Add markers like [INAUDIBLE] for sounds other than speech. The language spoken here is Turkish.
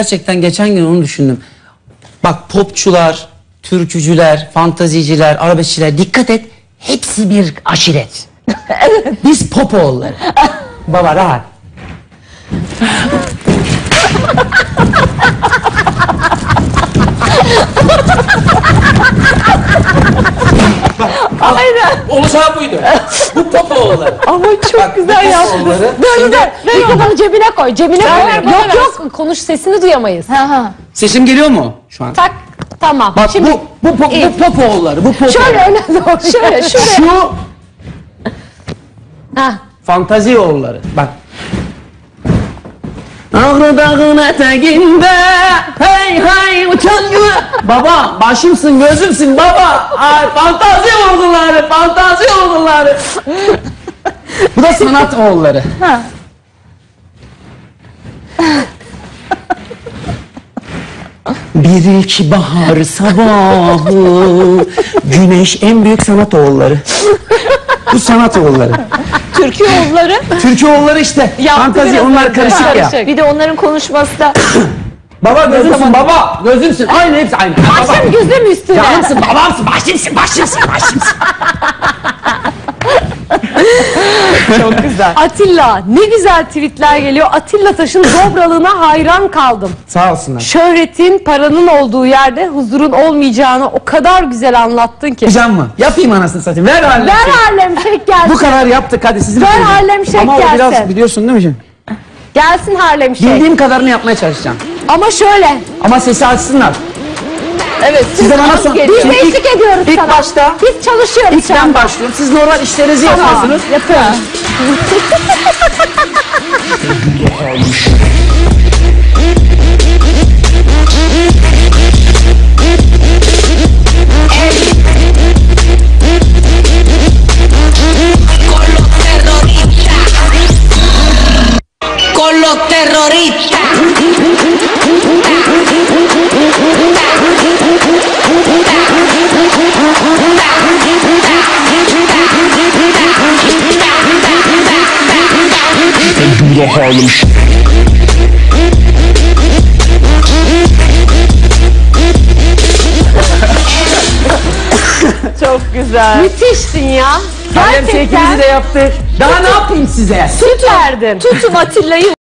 Gerçekten geçen gün onu düşündüm. Bak popçular, türkücüler, fantaziciler, arabeskçiler dikkat et. Hepsi bir aşiret. [LAUGHS] Biz popoğulları. Baba rahat. Aynen. Olacağı buydu. Bu popoğulları. [LAUGHS] Ama çok Bak, güzel bu yaptın. popoğulları. Dur dur. Ver onu cebine koy. Cebine koy. ver, Yok ver. yok. Konuş sesini duyamayız. Ha ha. Sesim geliyor mu şu an? Tak. Tamam. Bak Şimdi bu, bu, po, bu popoğulları. Bu popoğulları. şöyle öne doğru. Şöyle şöyle. Şu Ha. fantazi oğulları. Bak. Ağrı dağın eteğinde hey hey uçan gül. Baba başımsın gözümsün baba. Ay, fantazi oğulları fantazi oğulları. [LAUGHS] Bu da sanat oğulları. Ha. Bir ilk bahar sabahı Güneş en büyük sanat oğulları Bu sanat oğulları Türkiye oğulları. Türkü oğulları işte Fantazi biraz onlar öyle. karışık ya. Bir de onların konuşması da [COUGHS] Baba gözümsün baba gözümsün Aynı hepsi aynı. Başım gözüm üstüne. Canımsın babamsın başımsın başımsın başımsın [LAUGHS] Çok güzel. Atilla ne güzel tweetler geliyor. Atilla Taş'ın dobralığına hayran kaldım. Sağ olsunlar Şöhretin, paranın olduğu yerde huzurun olmayacağını o kadar güzel anlattın ki. Güzel mi? Yapayım anasını satayım ver Harlem Ver Shake. Harlem Shake gelsin. Bu kadar yaptık hadi sizin Ver. Harlem Shake Ama o gelsin. biraz biliyorsun değil mi şimdi? Gelsin Harlem Shake. Bildiğim kadarını yapmaya çalışacağım Ama şöyle. Ama sesi açsınlar evet Siz de bana son-. Biz Şimdi ilk- eşlik ediyoruz ilk sana. başta- Biz çalışıyoruz İlk şu ben anda. başlıyorum siz normal işlerinizi Tamam, yapıyorsunuz yapıyoruz. con los terroristas. Çok güzel. Müthişsin ya. Harlem Gerçekten Shake'imizi de yaptık Daha ne yapayım size? süt verdin. Tutun Atilla'yı